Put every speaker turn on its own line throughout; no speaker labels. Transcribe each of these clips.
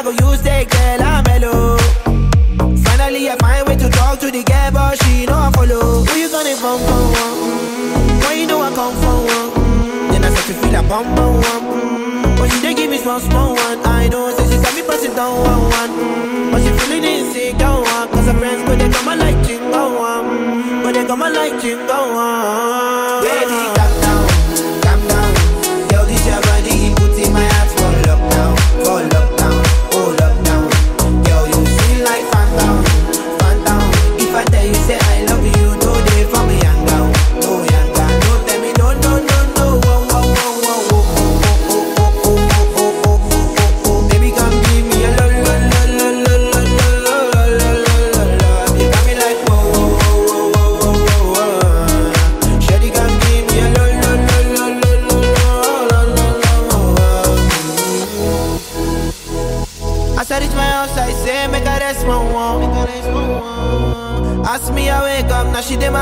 I go use the girl I'm mellow. Finally, I find way to talk to the girl, but she know I follow. Who you gonna phone for? Mm, when you know I come for one, mm, then I start to feel a bum bum one. Mm, but she they give me small small one. I know, so she said me pass it down one one. Mm, but she feeling insecure one, cause her friends but they come like chingo one, mm, but they come like chingo one.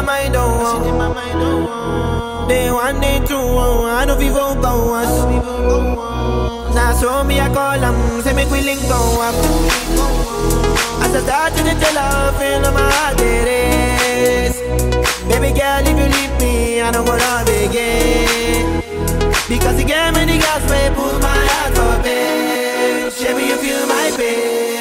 My mind on one. Day one, day two, I know people go us. Now so me, I call them, say make we link go up. As I start to tell her, feel my heart it is. Baby girl, if you leave me, I don't go love again. Because you gave me the gas, may pull my heart for bed. Baby, you feel my pain.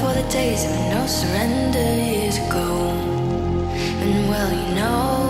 Just can't refuse. She wanna ride
And well, you
cruise.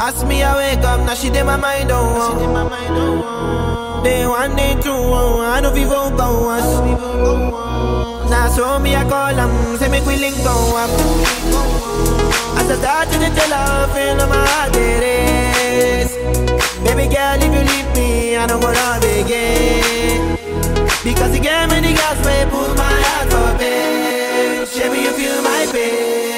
Ask me, I wake up, now she did my mind on oh. Day one, day two, oh, I know go once. Now show me, I call them, say make we link go up. As I start to tell her, feel my heart it is. Baby girl, if you leave me, I don't wanna begin. Because you gave me the gas, way, put my heart for bed. Show me, if you
my
bitch.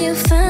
you
find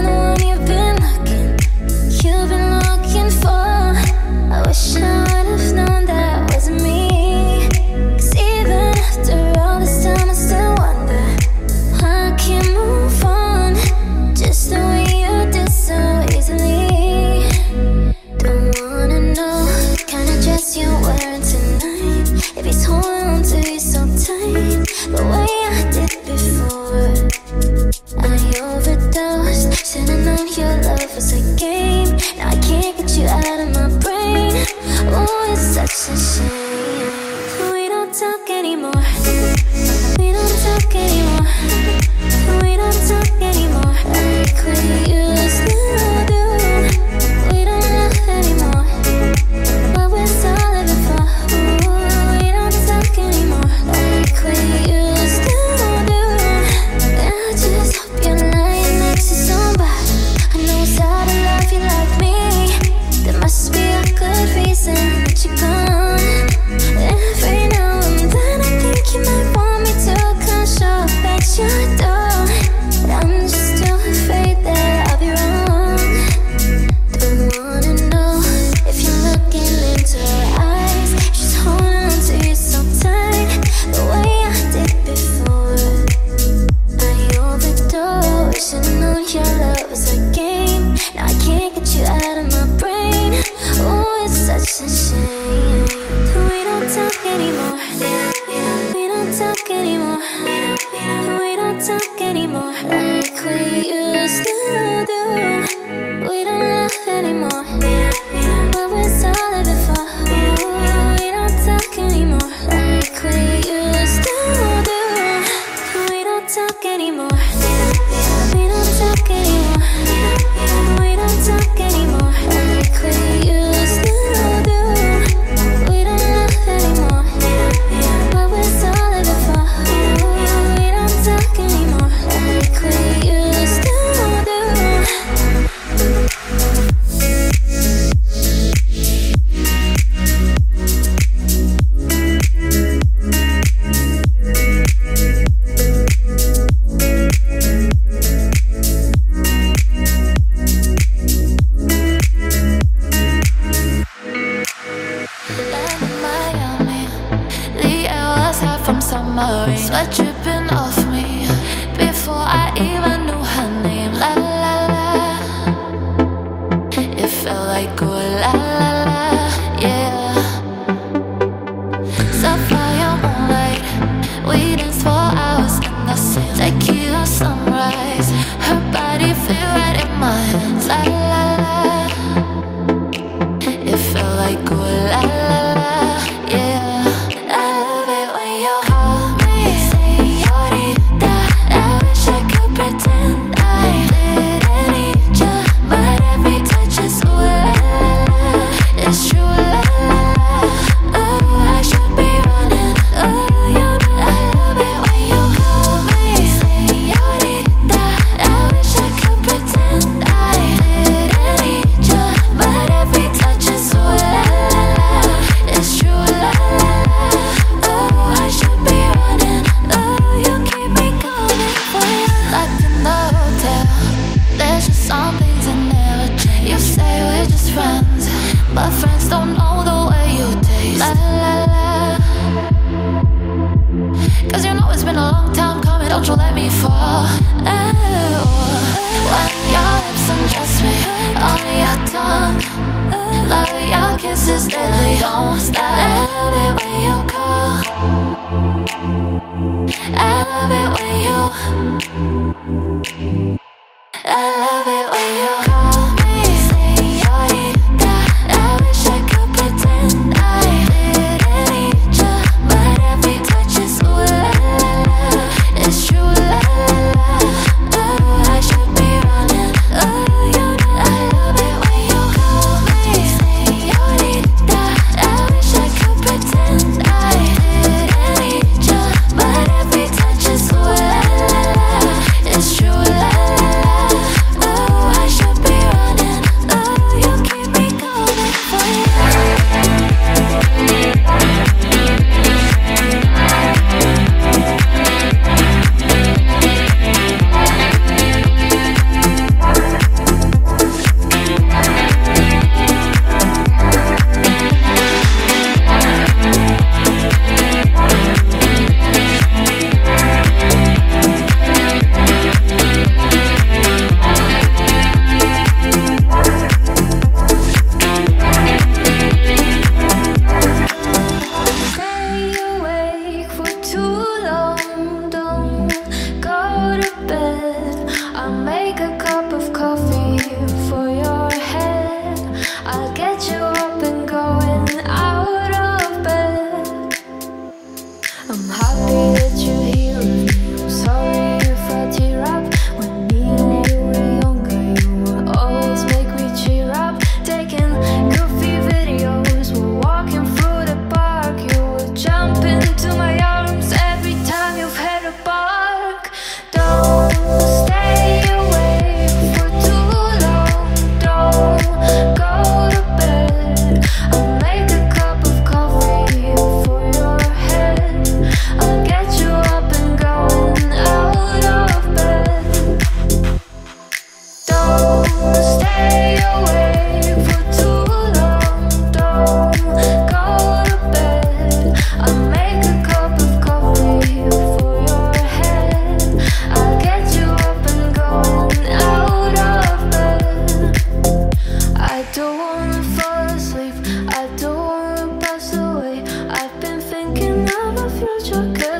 your.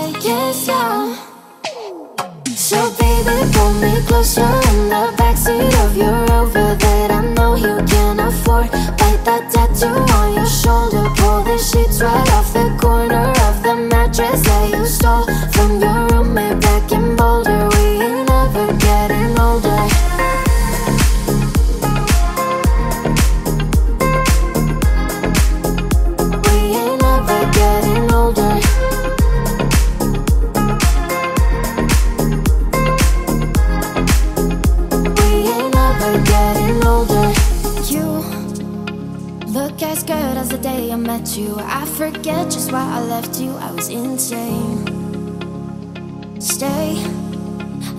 can't stop. So baby, pull me closer in the backseat of your Rover that I know you can afford. Bite that tattoo on your shoulder, pull the sheets right off the corner of the mattress that you stole from your roommate back in Boulder. We ain't never getting older. Day I met you. I forget just why I left you. I was insane. Stay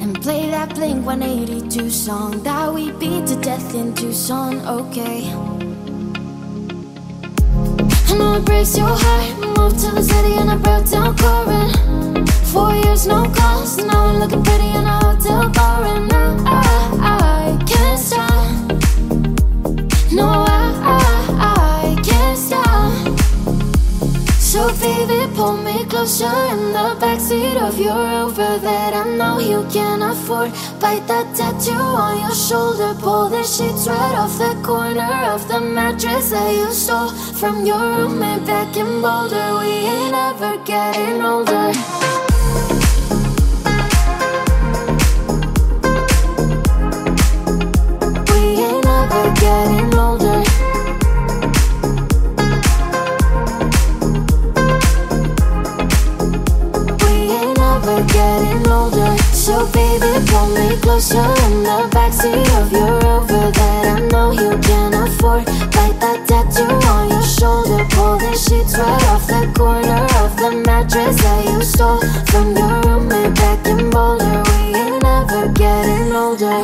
and play that Blink 182 song that we beat to death in Tucson. Okay. I know it breaks your heart. Moved to the city and I broke down crying. Four years, no calls. Now we're looking pretty in a hotel bar, and I, I, I can't stop. So baby, pull me closer in the backseat of your Rover that I know you can afford. Bite that tattoo on your shoulder, pull the sheets right off the corner of the mattress that you stole from your roommate back in Boulder. We ain't ever getting older. Closer in the backseat of your Rover that I know you can afford. Bite that tattoo on your shoulder, pull the sheets right off the corner of the mattress that you stole from your roommate back in Boulder. We ain't never getting older.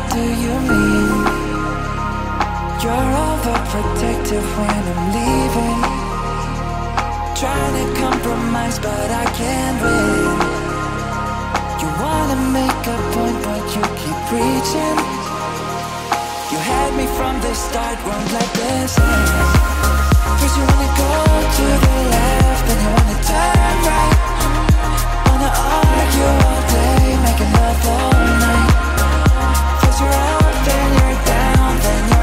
What do you mean?
You're overprotective when I'm leaving. Trying to compromise but I can't win. You wanna make a point but you keep preaching. You had me from the start, won't this. First you wanna go to the left, then you wanna turn right. Wanna argue all day, make love all night you're up, then you're down, then you're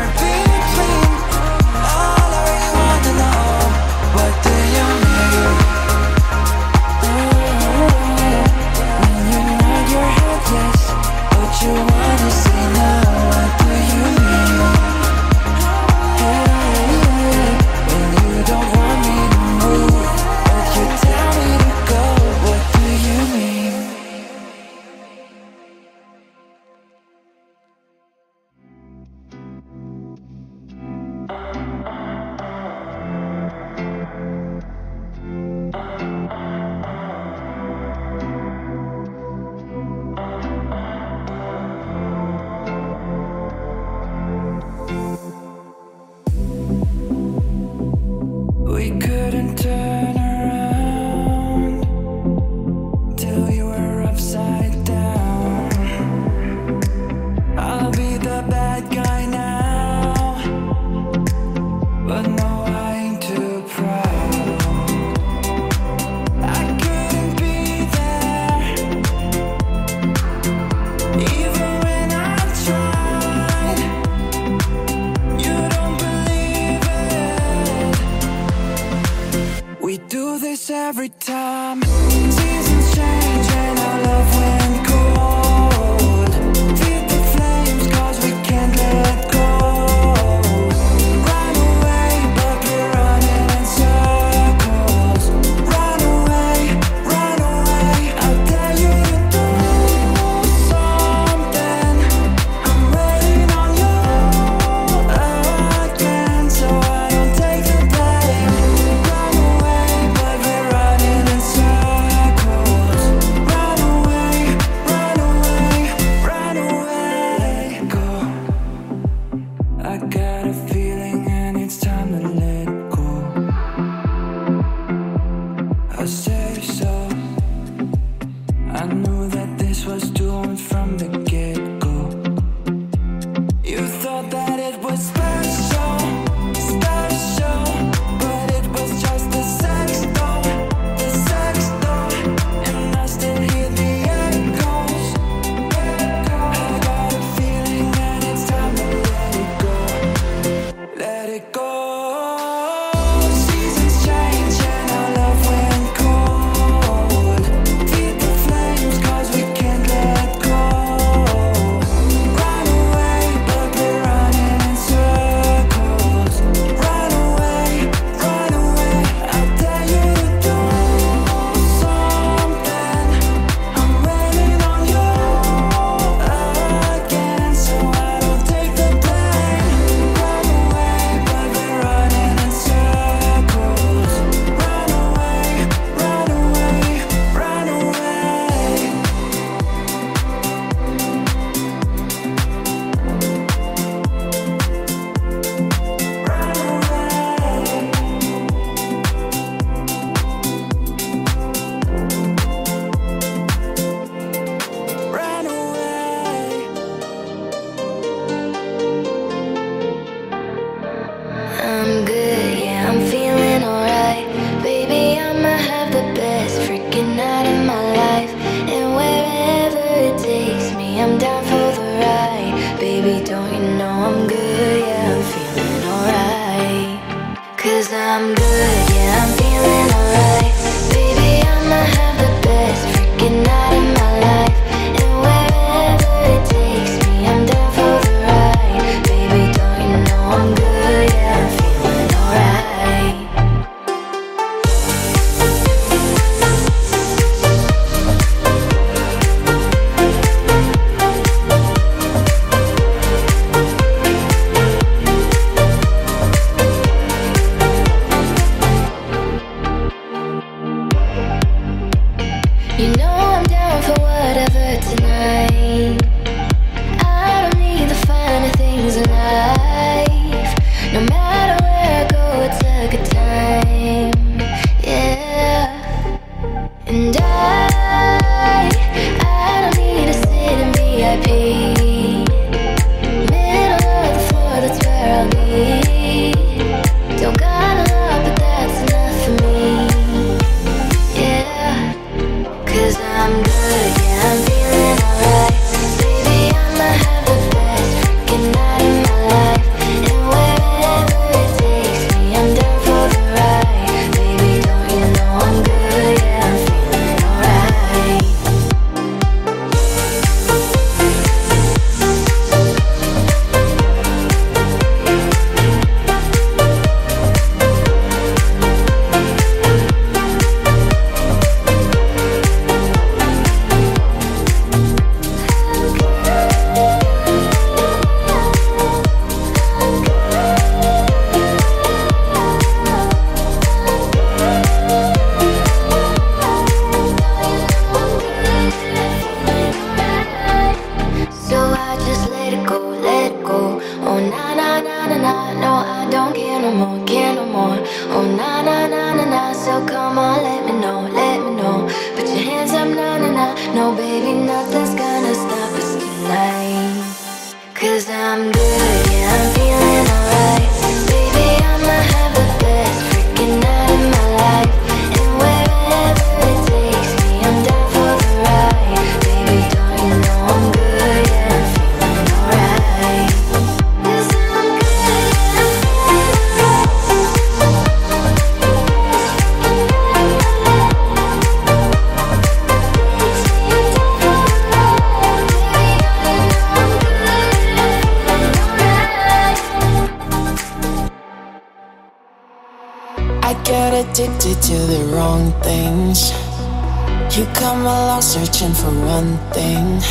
searching for one thing.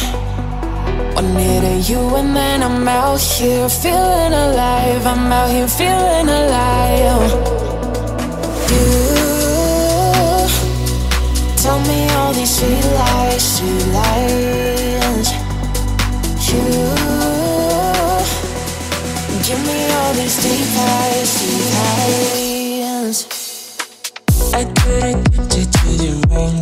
One hit of you and then I'm out here feeling alive. I'm out here feeling alive. You tell me all these sweet lies, sweet lies. You give me all these deep lies, deep lies. I couldn't get you to the wrong